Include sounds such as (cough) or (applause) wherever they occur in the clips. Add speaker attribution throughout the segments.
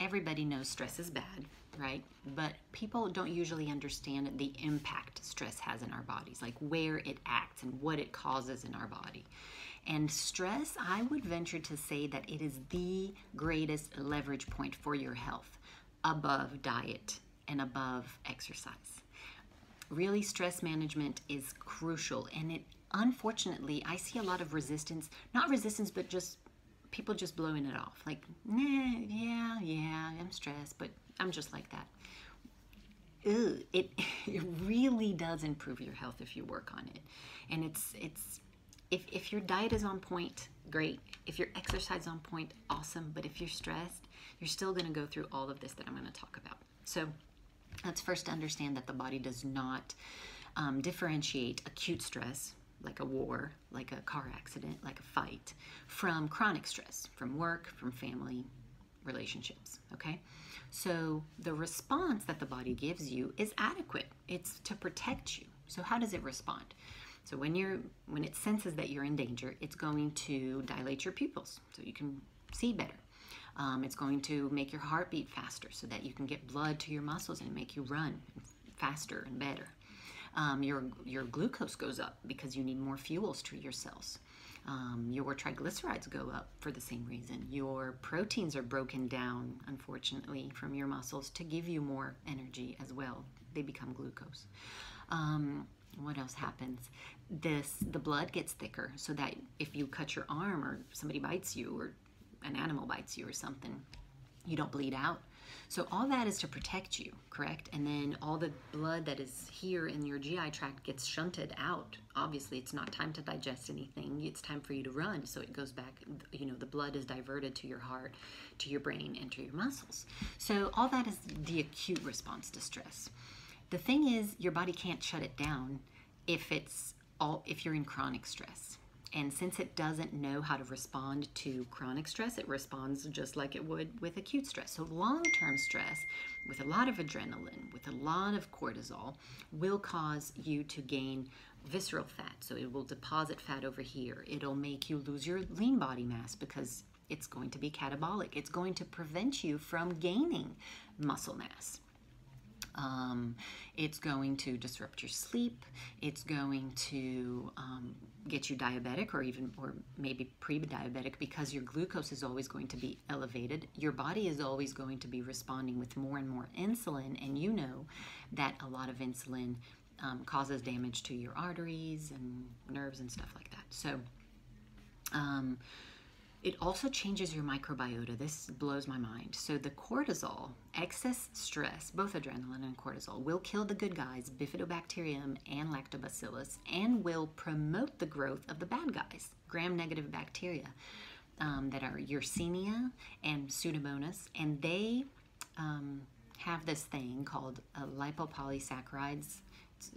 Speaker 1: everybody knows stress is bad, right? But people don't usually understand the impact stress has in our bodies, like where it acts and what it causes in our body. And stress, I would venture to say that it is the greatest leverage point for your health above diet and above exercise. Really, stress management is crucial, and it unfortunately, I see a lot of resistance, not resistance, but just people just blowing it off. Like, nah, yeah, yeah, I'm stressed, but I'm just like that. It (laughs) it really does improve your health if you work on it, and it's it's if if your diet is on point, great. If your exercise is on point, awesome. But if you're stressed, you're still going to go through all of this that I'm going to talk about. So let's first understand that the body does not um, differentiate acute stress like a war, like a car accident, like a fight, from chronic stress, from work, from family, relationships, okay? So the response that the body gives you is adequate. It's to protect you. So how does it respond? So when you're when it senses that you're in danger, it's going to dilate your pupils so you can see better. Um, it's going to make your heart beat faster so that you can get blood to your muscles and make you run faster and better. Um, your, your glucose goes up because you need more fuels to your cells. Um, your triglycerides go up for the same reason. Your proteins are broken down, unfortunately, from your muscles to give you more energy as well. They become glucose. Um, what else happens? This the blood gets thicker, so that if you cut your arm or somebody bites you or an animal bites you or something, you don't bleed out. So all that is to protect you, correct? And then all the blood that is here in your GI tract gets shunted out. Obviously, it's not time to digest anything. It's time for you to run. So it goes back, you know, the blood is diverted to your heart, to your brain, and to your muscles. So all that is the acute response to stress. The thing is, your body can't shut it down if it's all if you're in chronic stress. And since it doesn't know how to respond to chronic stress, it responds just like it would with acute stress. So, long term stress with a lot of adrenaline, with a lot of cortisol, will cause you to gain visceral fat. So, it will deposit fat over here. It'll make you lose your lean body mass because it's going to be catabolic. It's going to prevent you from gaining muscle mass. Um, it's going to disrupt your sleep. It's going to um, get you diabetic or even or maybe pre-diabetic because your glucose is always going to be elevated your body is always going to be responding with more and more insulin and you know that a lot of insulin um, causes damage to your arteries and nerves and stuff like that so um, it also changes your microbiota. This blows my mind. So, the cortisol, excess stress, both adrenaline and cortisol, will kill the good guys, bifidobacterium and lactobacillus, and will promote the growth of the bad guys, gram negative bacteria, um, that are Yersinia and Pseudomonas. And they um, have this thing called uh, lipopolysaccharides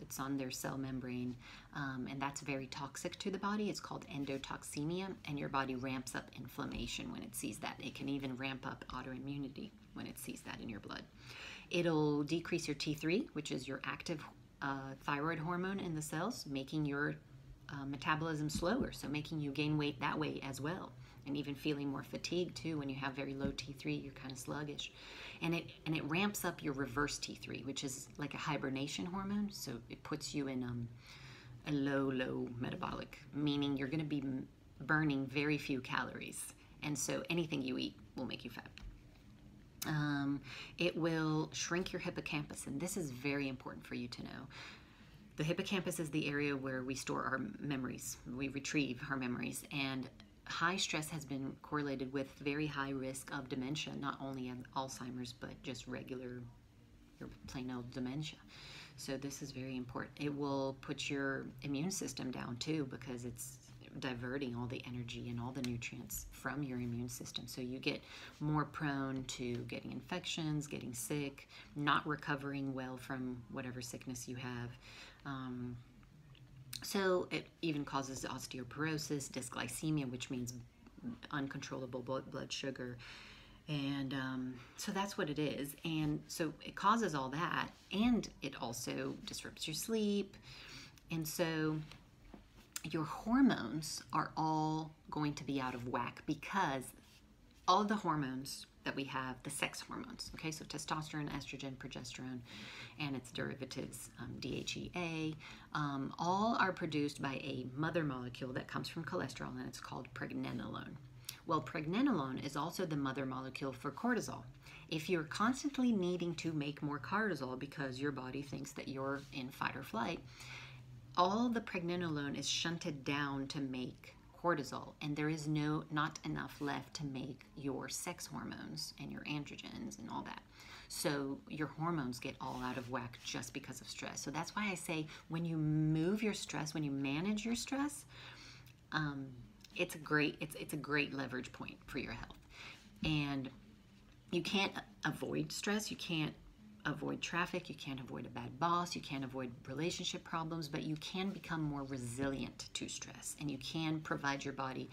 Speaker 1: it's, on their cell membrane, um, and that's very toxic to the body. It's called endotoxemia, and your body ramps up inflammation when it sees that. It can even ramp up autoimmunity when it sees that in your blood. It'll decrease your T3, which is your active uh, thyroid hormone in the cells, making your uh, metabolism slower, so making you gain weight that way as well and even feeling more fatigued too when you have very low T3 you're kind of sluggish. And it and it ramps up your reverse T3 which is like a hibernation hormone. So it puts you in um, a low low metabolic meaning you're going to be burning very few calories. And so anything you eat will make you fat. Um, it will shrink your hippocampus and this is very important for you to know. The hippocampus is the area where we store our memories. We retrieve our memories and high stress has been correlated with very high risk of dementia, not only Alzheimer's, but just regular your plain old dementia. So this is very important. It will put your immune system down too because it's diverting all the energy and all the nutrients from your immune system. So you get more prone to getting infections, getting sick, not recovering well from whatever sickness you have. Um, so it even causes osteoporosis, dysglycemia, which means uncontrollable blood sugar. And um, so that's what it is. And so it causes all that. And it also disrupts your sleep. And so your hormones are all going to be out of whack because all the hormones that we have the sex hormones. Okay, so testosterone, estrogen, progesterone, and its derivatives, um, DHEA, um, all are produced by a mother molecule that comes from cholesterol, and it's called pregnenolone. Well, pregnenolone is also the mother molecule for cortisol. If you're constantly needing to make more cortisol because your body thinks that you're in fight or flight, all the pregnenolone is shunted down to make cortisol and there is no not enough left to make your sex hormones and your androgens and all that. So your hormones get all out of whack just because of stress. So that's why i say when you move your stress when you manage your stress um, it's a great it's, it's a great leverage point for your health. And you can't avoid stress. You can't avoid traffic, you can't avoid a bad boss, you can't avoid relationship problems, but you can become more resilient to stress and you can provide your body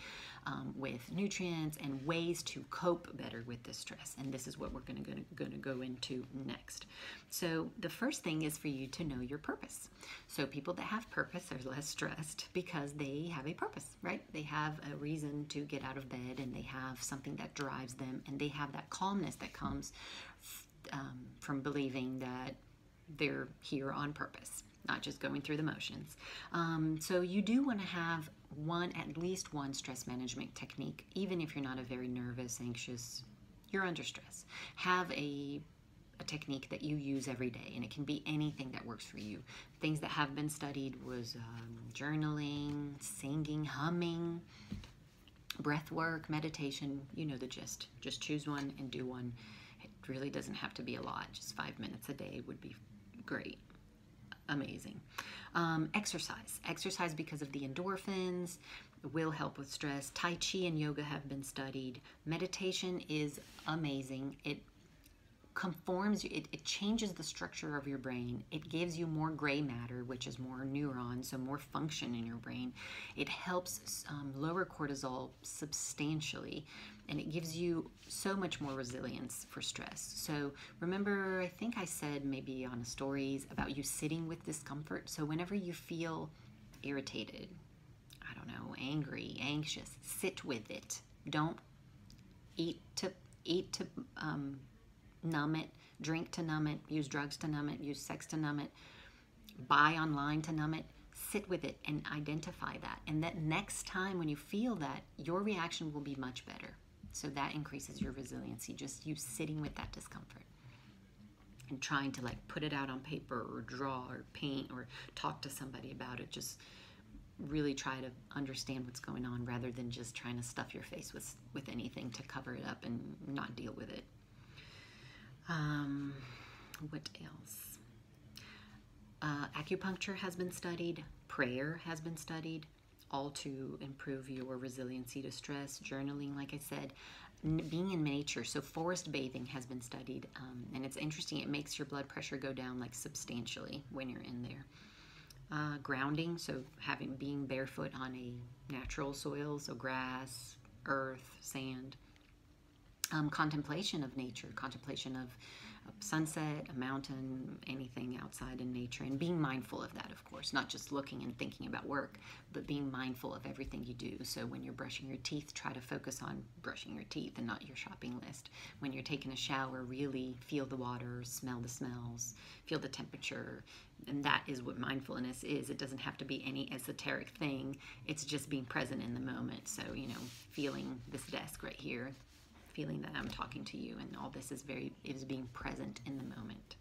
Speaker 1: um, with nutrients and ways to cope better with the stress. And this is what we're going to go into next. So, the first thing is for you to know your purpose. So, people that have purpose are less stressed because they have a purpose, right? They have a reason to get out of bed and they have something that drives them and they have that calmness that comes um, from believing that they're here on purpose, not just going through the motions. Um, so you do want to have one, at least one stress management technique, even if you're not a very nervous, anxious, you're under stress. Have a a technique that you use every day, and it can be anything that works for you. Things that have been studied was um, journaling, singing, humming, breath work, meditation. You know the gist. Just choose one and do one really doesn't have to be a lot. Just five minutes a day would be great. Amazing. Um, exercise. Exercise because of the endorphins will help with stress. Tai Chi and yoga have been studied. Meditation is amazing. It conforms it, it changes the structure of your brain. It gives you more gray matter which is more neurons so more function in your brain. It helps um, lower cortisol substantially and it gives you so much more resilience for stress. So remember i think i said maybe on a stories about you sitting with discomfort? So whenever you feel irritated i don't know angry anxious sit with it. Don't eat to eat to um, numb it, drink to numb it, use drugs to numb it, use sex to numb it, buy online to numb it. Sit with it and identify that. And that next time when you feel that, your reaction will be much better. So that increases your resiliency, just you sitting with that discomfort and trying to like put it out on paper or draw or paint or talk to somebody about it. Just really try to understand what's going on rather than just trying to stuff your face with with anything to cover it up and not deal with it. Um, what else? Uh, acupuncture has been studied, prayer has been studied, all to improve your resiliency to stress. Journaling, like I said, being in nature. So, forest bathing has been studied, um, and it's interesting. It makes your blood pressure go down like substantially when you're in there. Uh, grounding, so having being barefoot on a natural soil, so grass, earth, sand um, contemplation of nature, contemplation of a sunset, a mountain, anything outside in nature, and being mindful of that, of course, not just looking and thinking about work, but being mindful of everything you do. So when you're brushing your teeth, try to focus on brushing your teeth and not your shopping list. When you're taking a shower, really feel the water, smell the smells, feel the temperature. And that is what mindfulness is. It doesn't have to be any esoteric thing, it's just being present in the moment. So, you know, feeling this desk right here, feeling that I'm talking to you, and all this is very is being present in the moment.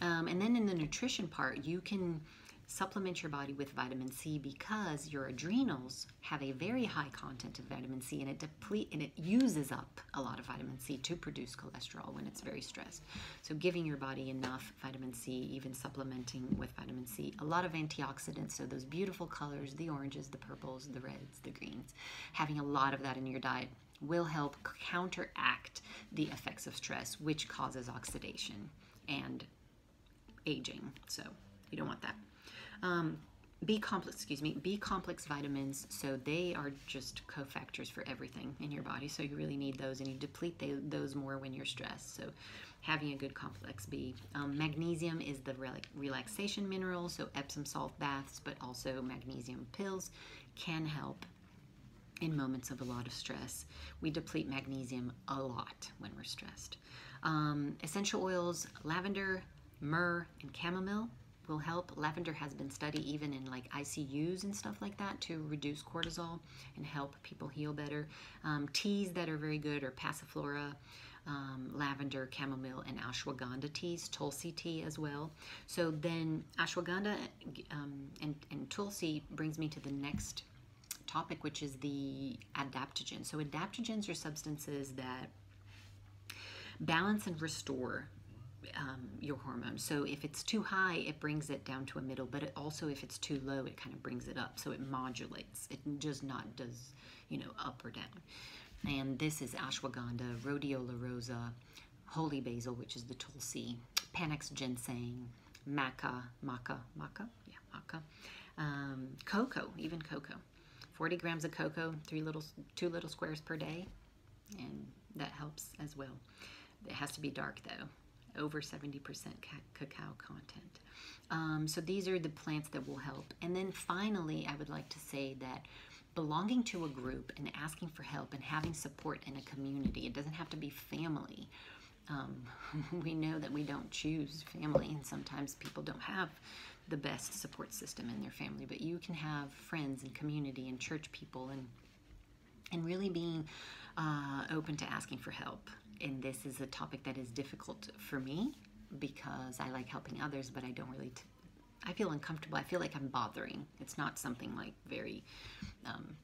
Speaker 1: Um, and then in the nutrition part, you can supplement your body with vitamin C because your adrenals have a very high content of vitamin C and it deplete and it uses up a lot of vitamin C to produce cholesterol when it's very stressed. So giving your body enough vitamin C, even supplementing with vitamin C, a lot of antioxidants, so those beautiful colors, the oranges, the purples, the reds, the greens, having a lot of that in your diet will help counteract the effects of stress, which causes oxidation and aging. So you don't want that. Um, B complex, excuse me, B complex vitamins. So they are just cofactors for everything in your body. So you really need those, and you deplete those more when you're stressed. So having a good complex B. Um, magnesium is the relaxation mineral. So Epsom salt baths, but also magnesium pills can help in moments of a lot of stress. We deplete magnesium a lot when we're stressed. Um, essential oils, lavender, myrrh, and chamomile will help. Lavender has been studied even in like ICUs and stuff like that to reduce cortisol and help people heal better. Um, teas that are very good are passiflora, um, lavender, chamomile, and ashwagandha teas, tulsi tea as well. So then ashwagandha um, and, and tulsi brings me to the next topic, which is the adaptogens. So adaptogens are substances that balance and restore um, your hormones. So if it's too high, it brings it down to a middle, but it also if it's too low, it kind of brings it up. So it modulates. It just not does, you know, up or down. And this is ashwagandha, rhodiola rosa, holy basil, which is the tulsi, panax ginseng, maca, maca, maca, yeah, maca, um, cocoa, even cocoa. 40 grams of cocoa, three little, two little squares per day, and that helps as well. It has to be dark though, over 70% cacao content. Um, so these are the plants that will help. And then finally, I would like to say that belonging to a group and asking for help and having support in a community, it doesn't have to be family. Um, (laughs) we know that we don't choose family, and sometimes people don't have the best support system in their family, but you can have friends and community and church people and and really being uh, open to asking for help. And this is a topic that is difficult for me because I like helping others, but I don't really. I feel uncomfortable. I feel like I'm bothering. It's not something like very um,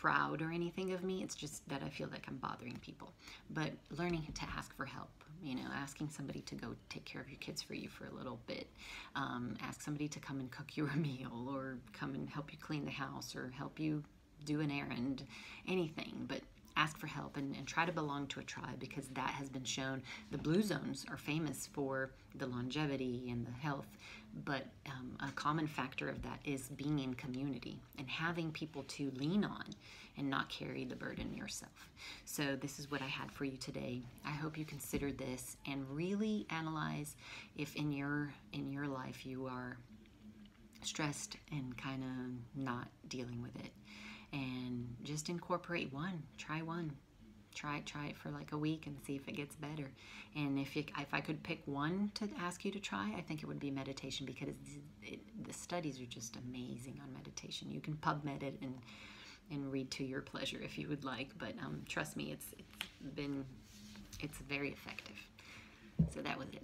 Speaker 1: proud or anything of me. It's just that I feel like I'm bothering people. But learning to ask for help, you know, asking somebody to go take care of your kids for you for a little bit, um, ask somebody to come and cook you a (laughs) meal or come and help you clean the house or help you do an errand, anything. But ask for help and, and, try to belong to a tribe because that has been shown. The blue zones are famous for the longevity and the health, but um, a common factor of that is being in community and having people to lean on and not carry the burden yourself. So this is what I had for you today. I hope you consider this and really analyze if in your in your life you are stressed and kind of not dealing with it just incorporate one try one. Try it, try it for like a week and see if it gets better. And if you, if I could pick one to ask you to try I think it would be meditation because it, the studies are just amazing on meditation. You can PubMed it and and read to your pleasure if you would like but um, trust me it's it's been it's very effective. So that was it